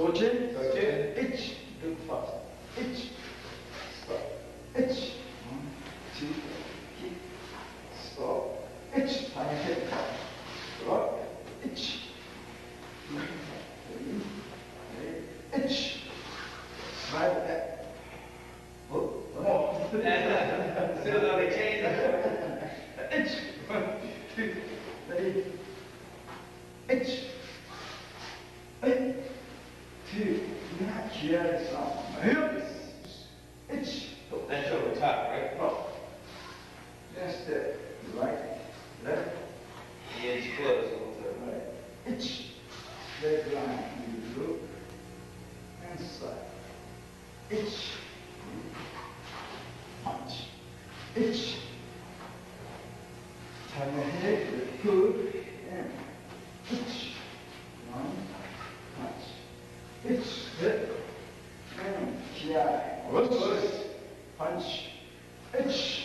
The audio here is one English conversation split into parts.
So chin. So chin. H. Look fast. H. Stop. H. One, two, kick. Stop. H. High head. Stop. H. Two, three. H. Right back. Oh, oh. Still on the chain. H. One, two, three. H. Eight. Two. Not here. Some. Hips. H. That's over top, right? Oh. Just the right, left, Hands closed all the time. right. H. Leg line. You look. And side. H. Punch. H. Turn your head with hook and H. One. Punch. Hip. And kiai. Whoops. Punch. H.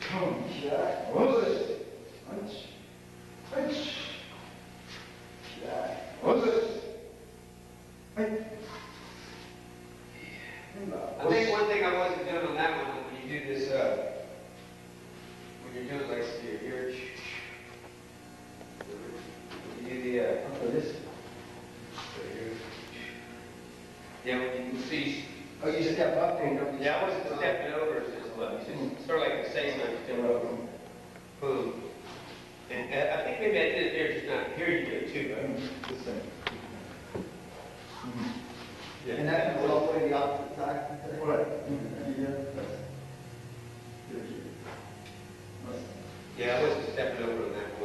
Come kiai. Whoops. Punch. H. Kiai. Whoops. Hey. I think one thing I wasn't doing on that one, when you do this, uh, when you're doing like, you're, you're, when you do the, uh, After this. yeah, when you see, Oh, you step up and go. yeah, I wasn't stepping over, it's just, like, it's just sort of like the same, like, step over, boom. And uh, I think maybe I did it there, just not, here you do it too, right? The same. Yeah. And that goes all the way the opposite side? Right. Yeah. Yeah, I wasn't stepping over on that